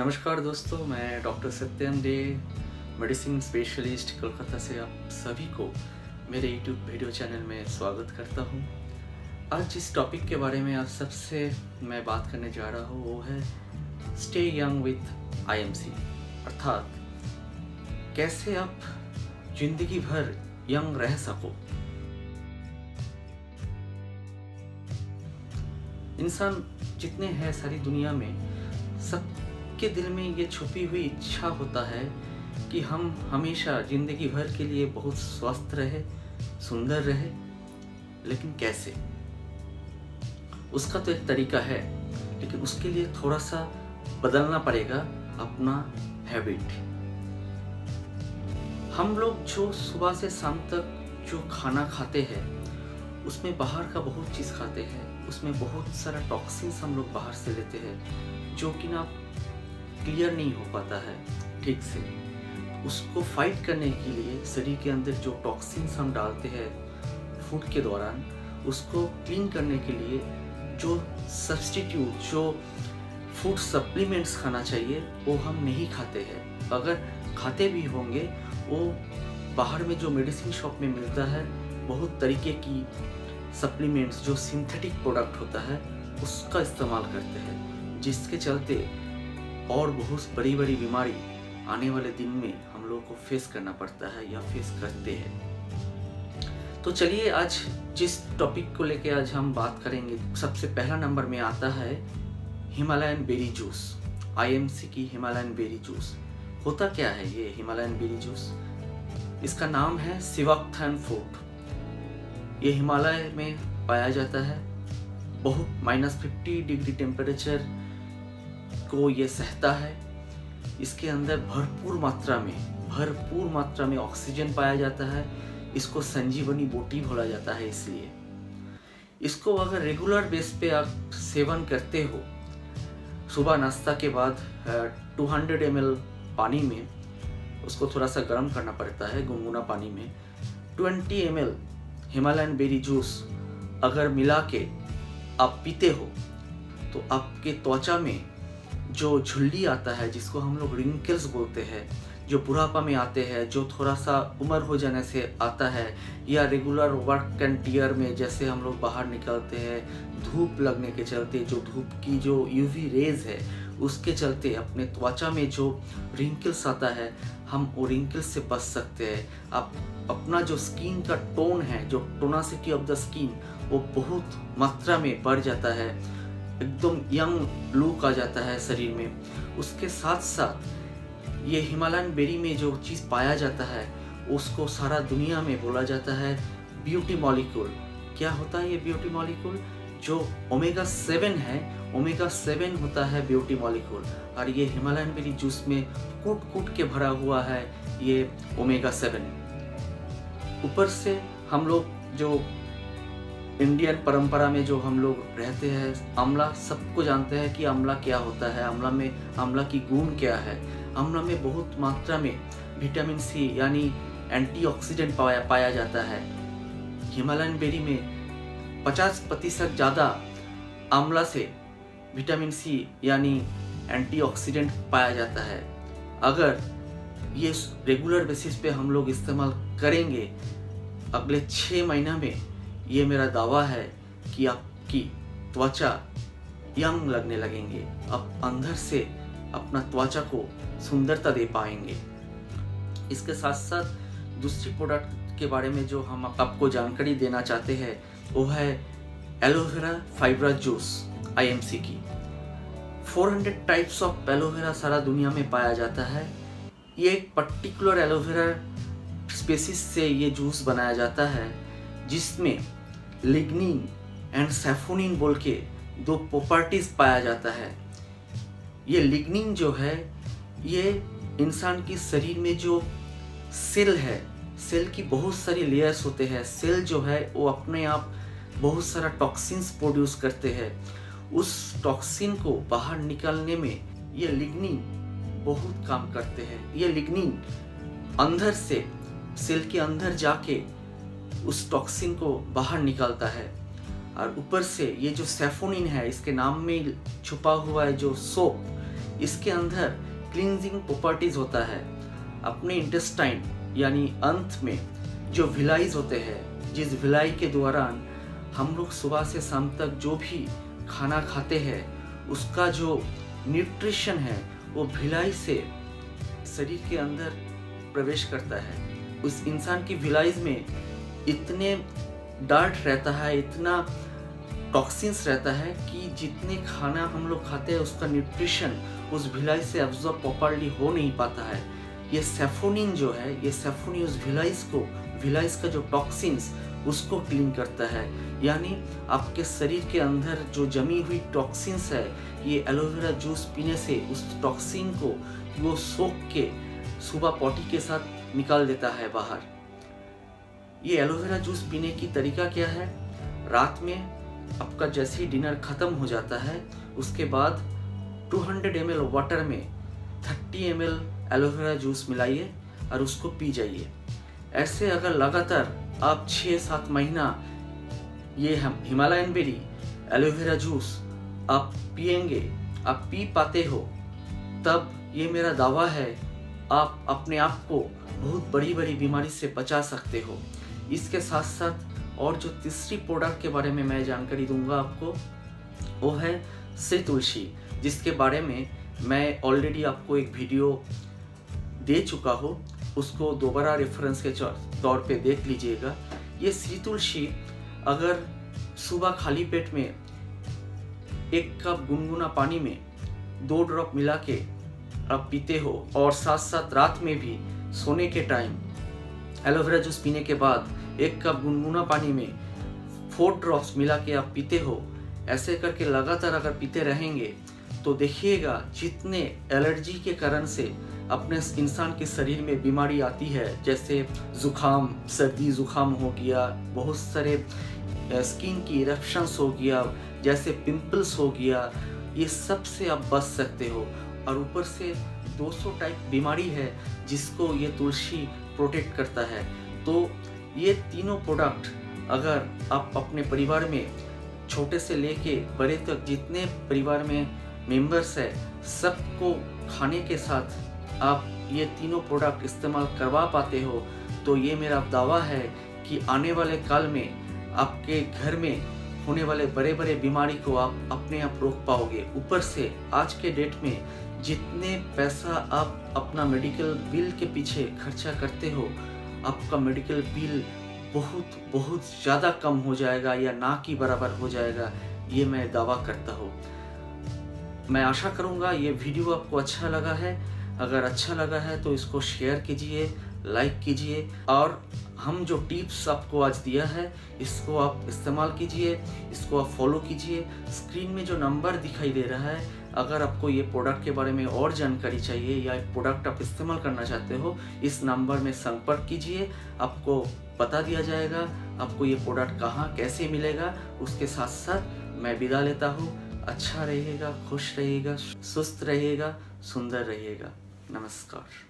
नमस्कार दोस्तों, मैं doctor Satyam Dey, medicine specialist Kolkata से आप सभी को मेरे यूट्यूब वीडियो चैनल में स्वागत करता हूँ। आज जिस टॉपिक के बारे में आप सबसे मैं बात करने जा रहा हूँ, वो है स्टे यंग विथ आईएमसी अर्थात, कैसे आप ज़िंदगी भर यंग रह सको? इंसान जितने हैं सारी दुनिया में सबके दिल में ये छुपी हुई इच्छा होता है कि हम हमेशा ज़िंदगी भर के लिए बहुत स्वस्थ रहे, सुंदर रहे, लेकिन कैसे? उसका तो एक तरीका है, लेकिन उसके लिए थोड़ा सा बदलना पड़ेगा अपना हैबिट हम लोग जो सुबह से शाम तक जो खाना खाते हैं, उसमें बाहर का बहुत चीज़ खाते हैं, उसमें बहुत सारा टॉक्सिन्स हम लोग बाहर से लेते हैं, जो कि ना क्लियर नहीं हो पाता है ठीक से। उसको फाइट करने के लिए शरीर के अंदर जो टॉक्सिन्स हम डालते हैं फ़ूड के दौरान, उसको क्लीन करने के लिए जो सब्सटीट्यूट जो फ़ूड सप्लीमेंट्स खाना चाहिए, वो हम नहीं खाते हैं। अगर खाते भी होंगे, वो बाहर में जो मेडिसिन शॉप में मिलता है, बहुत तरीके की सप्लीमेंट्स जो सिंथेटिक प्रोडक्ट होता है, उसका इस्तेमाल करते हैं, जिसके चलते और बहुत बड़ी बड़ी बीमारी आने वाले दिन में हम लोगों को फेस करना पड़ता है या फेस करते हैं। तो चलिए आज जिस टॉपिक को लेके आज हम बात करेंगे, सबसे पहला नंबर में आता है हिमालयन बेरी जूस आईएमसी की हिमालयन बेरी जूस होता क्या है ये हिमालयन बेरी जूस इसका नाम है सिवाक्थन फ्रूट ये हिमालय में पाया जाता है। बहुत माइनस फिफ्टी डिग्री टेम्परेचर को ये सहता है, इसके अंदर भरपूर मात्रा में, भरपूर मात्रा में ऑक्सीजन पाया जाता है, इसको संजीवनी बोटी बोला जाता है इसलिए। इसको अगर रेगुलर बेस पे आप सेवन करते हो, सुबह नाश्ता के बाद 200 हंड्रेड पानी में, उसको थोड़ा सा गर्म करना पड़ता है, गुनगुना पानी में 20 एम हिमालयन बेरी जूस अगर मिला के आप पीते हो तो आपके त्वचा में जो झुल्ली आता है, जिसको हम लोग रिंकल्स बोलते हैं, जो बुढ़ापा में आते हैं, जो थोड़ा सा उम्र हो जाने से आता है, या रेगुलर वर्क एंड टीयर में जैसे हम लोग बाहर निकलते हैं, धूप लगने के चलते, जो धूप की जो यूवी रेज है, उसके चलते अपने त्वचा में जो रिंकल्स आता है, हम वो रिंकल्स से बच सकते हैं। आप अपना जो स्किन का टोन है, जो टोनासिटी ऑफ़ द स्किन वो बहुत मात्रा में बढ़ जाता है। एकदम यंग लुक आ जाता है शरीर में। उसके साथ साथ ये हिमालयन बेरी में जो चीज़ पाया जाता है, उसको सारा दुनिया में बोला जाता है ब्यूटी मॉलिक्यूल क्या होता है ये ब्यूटी मॉलिक्यूल जो ओमेगा सेवन है ओमेगा सेवन होता है ब्यूटी मॉलिक्यूल और ये हिमालयन बेरी जूस में कूट कूट के भरा हुआ है ये ओमेगा सेवन ऊपर से हम लोग जो इंडियन परंपरा में जो हम लोग रहते हैं आमला सबको जानते हैं कि आमला क्या होता है आमला में आमला की गुण क्या है। आमला में बहुत मात्रा में विटामिन सी यानी एंटीऑक्सीडेंट पाया पाया जाता है। हिमालयन बेरी में 50 प्रतिशत ज़्यादा आमला से विटामिन सी यानी एंटीऑक्सीडेंट पाया जाता है। अगर ये रेगुलर बेसिस पे हम लोग इस्तेमाल करेंगे, अगले छः महीना में ये मेरा दावा है कि आपकी त्वचा यंग लगने लगेंगे। आप अंदर से अपना त्वचा को सुंदरता दे पाएँगे। इसके साथ साथ दूसरी प्रोडक्ट के बारे में जो हम आपको जानकारी देना चाहते हैं, वो है एलोवेरा फाइब्रा जूस आईएमसी की। 400 टाइप्स ऑफ़ एलोवेरा सारा दुनिया में पाया जाता है। ये एक पर्टिकुलर एलोवेरा स्पेसिस से ये जूस बनाया जाता है, जिसमें लिग्निन एंड सेफोनिन बोल के दो प्रॉपर्टीज़ पाया जाता है। ये लिग्निन जो है, ये इंसान की शरीर में जो सेल है सेल की बहुत सारी लेयर्स होते हैं। सेल जो है, वो अपने आप बहुत सारा टॉक्सिन्स प्रोड्यूस करते हैं। उस टॉक्सिन को बाहर निकालने में ये लिग्निन बहुत काम करते हैं। ये लिग्निन अंदर से सेल के अंदर जाके उस टॉक्सिन को बाहर निकालता है। और ऊपर से ये जो सेफोनिन है, इसके नाम में छुपा हुआ है जो सोप इसके अंदर क्लिनजिंग प्रॉपर्टीज़ होता है। अपने इंटेस्टाइन यानी अंत में जो विलाइज होते हैं, जिस विलाई के दौरान हम लोग सुबह से शाम तक जो भी खाना खाते हैं, उसका जो न्यूट्रिशन है, वो भिलाई से शरीर के अंदर प्रवेश करता है। उस इंसान की विलाइज में इतने डार्ट रहता है, इतना टॉक्सिन्स रहता है कि जितने खाना हम लोग खाते हैं, उसका न्यूट्रिशन उस भिलाई से एब्जॉर्ब प्रॉपरली हो नहीं पाता है। ये सेफोनिन जो है, ये सेफोनिन उस भिलाइस को, भिलाइस का जो टॉक्सिन्स उसको क्लीन करता है। यानी आपके शरीर के अंदर जो जमी हुई टॉक्सिन्स है, ये एलोवेरा जूस पीने से उस टॉक्सिन को वो सोख के सुबह पॉटी के साथ निकाल देता है बाहर। ये एलोवेरा जूस पीने की तरीका क्या है? रात में आपका जैसे ही डिनर ख़त्म हो जाता है, उसके बाद 200 हंड्रेड एम वाटर में 30 एम एलोवेरा जूस मिलाइए और उसको पी जाइए। ऐसे अगर लगातार आप छः सात महीना ये हम हिमालयन बेरी एलोवेरा जूस आप पियेंगे, आप पी पाते हो, तब ये मेरा दावा है, आप अपने आप को बहुत बड़ी बड़ी बीमारी से बचा सकते हो। इसके साथ साथ और जो तीसरी प्रोडक्ट के बारे में मैं जानकारी दूँगा आपको, वो है से तुलसी, जिसके बारे में मैं ऑलरेडी आपको एक वीडियो दे चुका हूँ। उसको दोबारा रेफरेंस के तौर पे देख लीजिएगा। ये सी तुलसी अगर सुबह खाली पेट में एक कप गुनगुना पानी में दो ड्रॉप मिला के आप पीते हो और साथ साथ रात में भी सोने के टाइम एलोवेरा जूस पीने के बाद एक कप गुनगुना पानी में फोर ड्रॉप्स मिला के आप पीते हो। ऐसे करके लगातार अगर पीते रहेंगे तो देखिएगा जितने एलर्जी के कारण से अपने इंसान के शरीर में बीमारी आती है, जैसे जुकाम, सर्दी जुकाम हो गया, बहुत सारे स्किन की इरप्शंस हो गया, जैसे पिंपल्स हो गया, ये सबसे आप बच सकते हो। और ऊपर से 200 टाइप बीमारी है, जिसको ये तुलसी प्रोटेक्ट करता है। तो ये तीनों प्रोडक्ट अगर आप अपने परिवार में छोटे से लेके बड़े तक जितने परिवार में मेंबर्स है, सबको खाने के साथ आप ये तीनों प्रोडक्ट इस्तेमाल करवा पाते हो तो ये मेरा दावा है कि आने वाले काल में आपके घर में होने वाले बड़े बड़े बीमारी को आप अपने आप रोक पाओगे। ऊपर से आज के डेट में जितने पैसा आप अपना मेडिकल बिल के पीछे खर्चा करते हो आपका मेडिकल बिल बहुत बहुत ज़्यादा कम हो जाएगा या ना की बराबर हो जाएगा, ये मैं दावा करता हूँ। मैं आशा करूँगा ये वीडियो आपको अच्छा लगा है। अगर अच्छा लगा है तो इसको शेयर कीजिए लाइक कीजिए और हम जो टिप्स आपको आज दिया है, इसको आप इस्तेमाल कीजिए, इसको आप फॉलो कीजिए। स्क्रीन में जो नंबर दिखाई दे रहा है अगर आपको ये प्रोडक्ट के बारे में और जानकारी चाहिए या प्रोडक्ट आप इस्तेमाल करना चाहते हो, इस नंबर में संपर्क कीजिए। आपको बता दिया जाएगा आपको ये प्रोडक्ट कहाँ, कैसे मिलेगा। उसके साथ साथ मैं विदा लेता हूँ। अच्छा रहेगा खुश रहेगा सुस्त रहेगा सुंदर रहेगा नमस्कार।